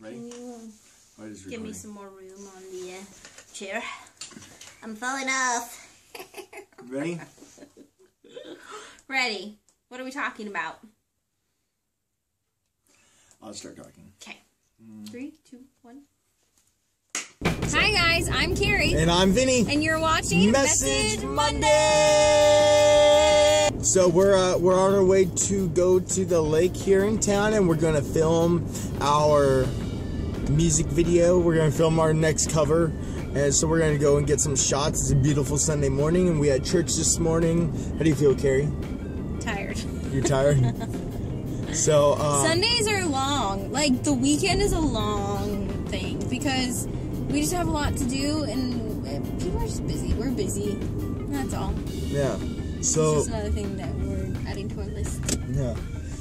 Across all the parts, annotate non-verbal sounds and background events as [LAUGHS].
Ready? Can you give me some more room on the uh, chair? I'm falling off. [LAUGHS] Ready? Ready. What are we talking about? I'll start talking. Okay. Three, two, one. Hi guys, I'm Kerri, And I'm Vinny. and you're watching Message Monday. So we're uh, we're on our way to go to the lake here in town, and we're gonna film our music video. We're gonna film our next cover, and so we're gonna go and get some shots. It's a beautiful Sunday morning, and we had church this morning. How do you feel, Kerri? Tired. You're tired. [LAUGHS] so um, Sundays are long. Like the weekend is a long thing because we just have a lot to do, and people are just busy. We're busy. That's all. yeah. So is another thing that we're adding to our list. Yeah.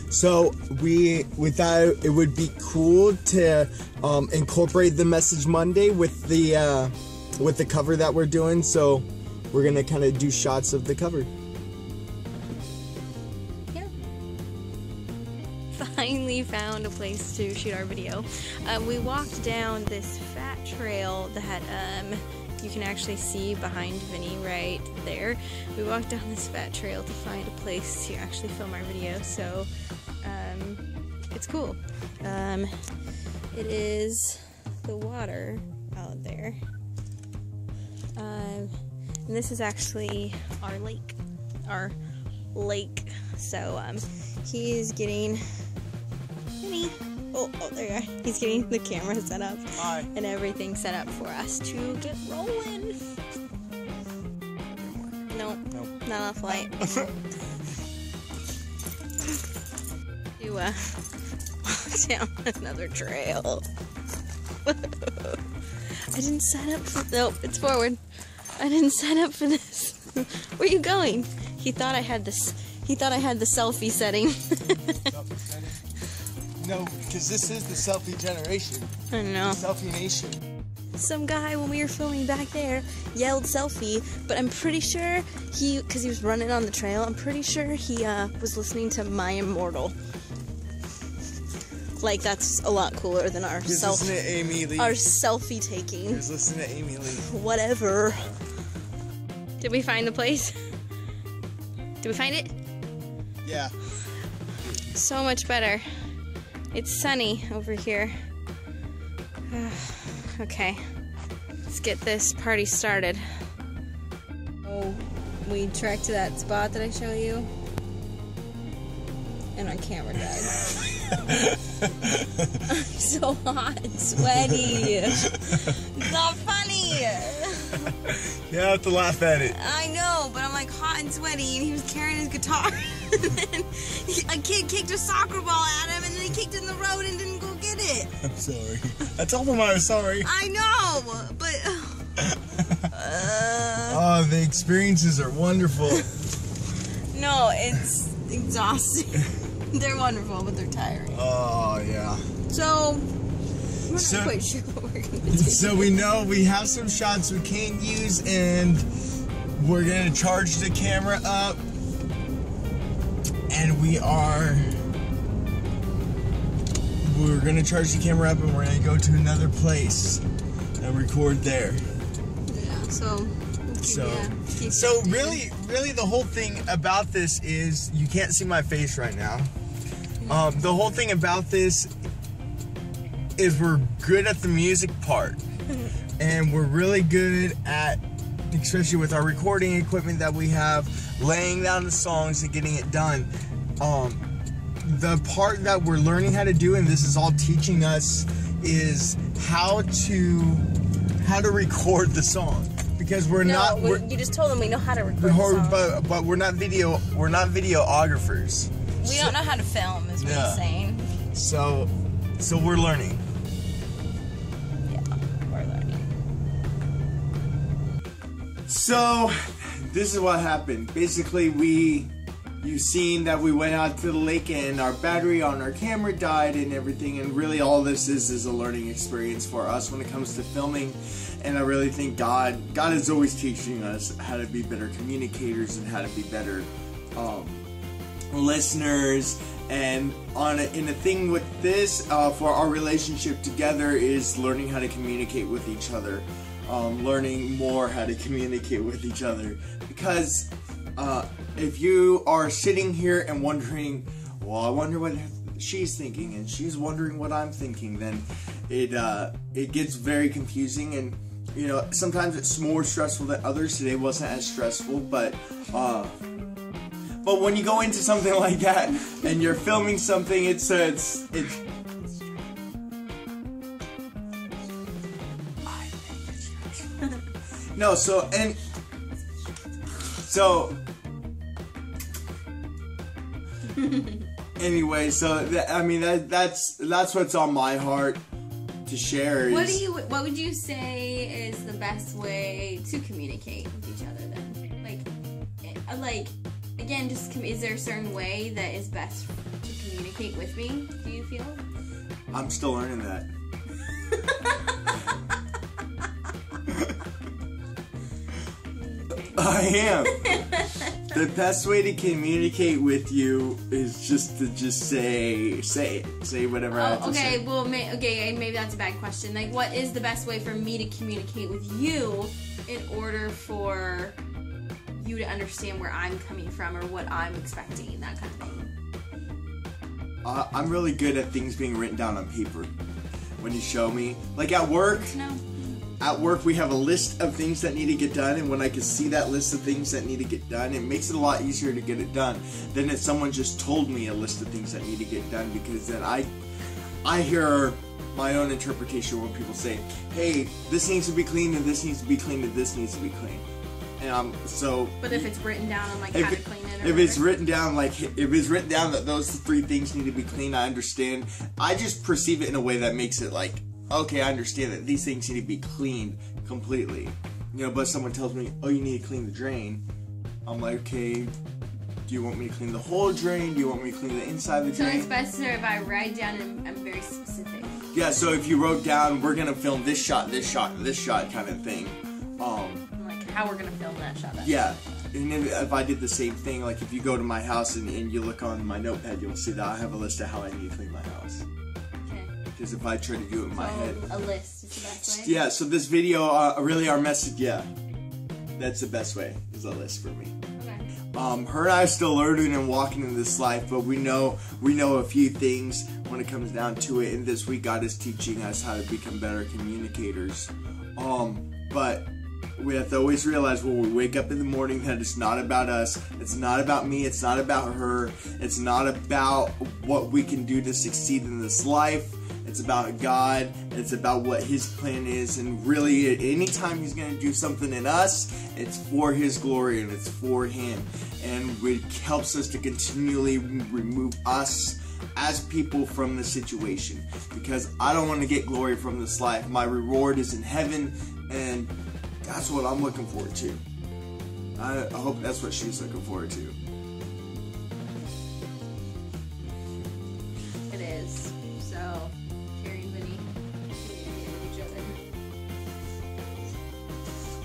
So we we thought it would be cool to um, incorporate the message Monday with the uh, with the cover that we're doing. So we're gonna kind of do shots of the cover. Yeah. Finally found a place to shoot our video. Um, we walked down this fat trail that um, you can actually see behind Vinny right there. We walked down this fat trail to find a place to actually film our video, so um, it's cool. Um, it is the water out there. Um, and this is actually our lake. Our lake. So um, he's getting. Vinny. Oh, oh, there you are. [LAUGHS] He's getting the camera set up Hi. and everything set up for us to get rolling. No, Nope. not enough light. [LAUGHS] to uh, [LAUGHS] walk down another trail. I didn't set up for. Nope, it's forward. I didn't set up for this. Where are you going? He thought I had this. He thought I had the selfie setting. No, because this is the selfie generation, I know. selfie nation. Some guy when we were filming back there yelled selfie, but I'm pretty sure he, because he was running on the trail, I'm pretty sure he uh, was listening to My Immortal. Like that's a lot cooler than our He's self, listening to Amy Lee. our selfie taking. He's listening to Amy Lee. Whatever. Did we find the place? Did we find it? Yeah. So much better. It's sunny over here. [SIGHS] okay, let's get this party started. Oh, we trekked to that spot that I show you, and our camera died. [LAUGHS] [LAUGHS] I'm so hot and sweaty. [LAUGHS] not funny. [LAUGHS] You have to laugh at it. I know, but I'm like hot and sweaty, and he was carrying his guitar. [LAUGHS] and then he- a kid kicked a soccer ball at him, and then he kicked in the road and didn't go get it. [LAUGHS] I'm sorry. I told him I was sorry. I know, but. [SIGHS] Uh, Oh, the experiences are wonderful. [SIGHS] no, it's exhausting. they're wonderful, but they're tiring. Oh yeah. So, we're not So- quite sure [LAUGHS] what we're gonna do. So we know we have some shots we can't use, and we're gonna charge the camera up, and we are. We're gonna charge the camera up, and we're gonna go to another place and record there. yeah, so. So, keep so really, really, the whole thing about this is you can't see my face right now. Um, the whole thing about this is we're good at the music part, [LAUGHS] and we're really good at, especially with our recording equipment that we have, laying down the songs and getting it done. Um, the part that we're learning how to do, and this is all teaching us, is how to how to record the song because we're No, not we- we're, you just told them we know how to record. we're the song. but but we're not video we're not videographers. we don't know how to film, is what Yeah. he's saying. So so we're learning. So this is what happened. Basically, we you've seen that we went out to the lake and our battery on our camera died and everything. And really, all this is is a learning experience for us when it comes to filming. And I really think God God is always teaching us how to be better communicators and how to be better um, listeners And on a, in a thing with this, uh, for our relationship together is learning how to communicate with each other, um, learning more how to communicate with each other. Because uh, if you are sitting here and wondering, well, I wonder what she's thinking, and she's wondering what I'm thinking, then it uh, it gets very confusing and you know sometimes it's more stressful than others today wasn't as stressful but uh but when you go into something [LAUGHS] like that and you're filming something it's it's it's no so and so [LAUGHS] anyway so that, i mean that that's that's what's on my heart to share. What do you? What would you say is the best way to communicate with each other? Then, like, eh, like again, just com- is there a certain way that is best to communicate with me? Do you feel? I'm still learning that. [LAUGHS] I am. [LAUGHS] the best way to communicate with you is just to just say say it. Say whatever I have Oh, to okay. say. Well, may, okay. Maybe that's a bad question. Like, what is the best way for me to communicate with you in order for you to understand where I'm coming from or what I'm expecting, that kind of thing? Uh, I'm really good at things being written down on paper. When you show me, like at work, No. At work we have a list of things that need to get done and when i can see that list of things that need to get done it makes it a lot easier to get it done than if someone just told me a list of things that need to get done because then i i hear my own interpretation when people say. Hey this needs to be cleaned and this needs to be cleaned and this needs to be cleaned and um so But if it's written down on like how if, to it- clean it, or if it's whatever. written down like if it's written down that those three things need to be cleaned i understand. I just perceive it in a way that makes it like okay i understand that these things need to be cleaned completely you know but someone tells me oh you need to clean the drain i'm like okay do you want me to clean the whole drain do you want me to clean the inside of the So drain it's best if I write down and I'm very specific. yeah so if you wrote down we're gonna film this shot this shot this shot kind of thing um Like how we're gonna film that shot. that Yeah. And if, if I did the same thing, like if you go to my house and, and you look on my notepad, you'll see that I have a list of how I need to clean my house. Because if I try to do it in my so head. a list is the best way. Yeah, so this video, uh, really our message, yeah. That's the best way, is a list for me. Okay. Um, her and I are still learning and walking in this life, but we know we know a few things when it comes down to it. And this week, God is teaching us how to become better communicators. Um, but we have to always realize when we wake up in the morning that it's not about us. It's not about me. It's not about her. It's not about what we can do to succeed in this life. It's about God. It's about what His plan is. And really, anytime He's going to do something in us, it's for His glory and it's for Him. And it helps us to continually remove us as people from the situation. Because I don't want to get glory from this life. My reward is in heaven. And that's what I'm looking forward to. I, I hope that's what she's looking forward to. It is. So, Kerri and Vinny communicate with each other.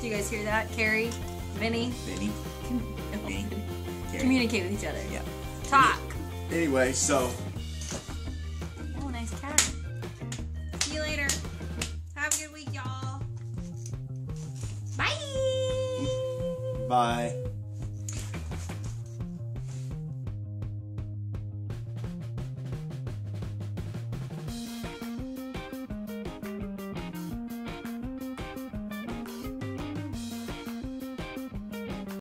Do you guys hear that? Kerri, Vinny, Vinny. Vinny. [LAUGHS] communicate with each other. Yeah. Talk. Anyway, so bye.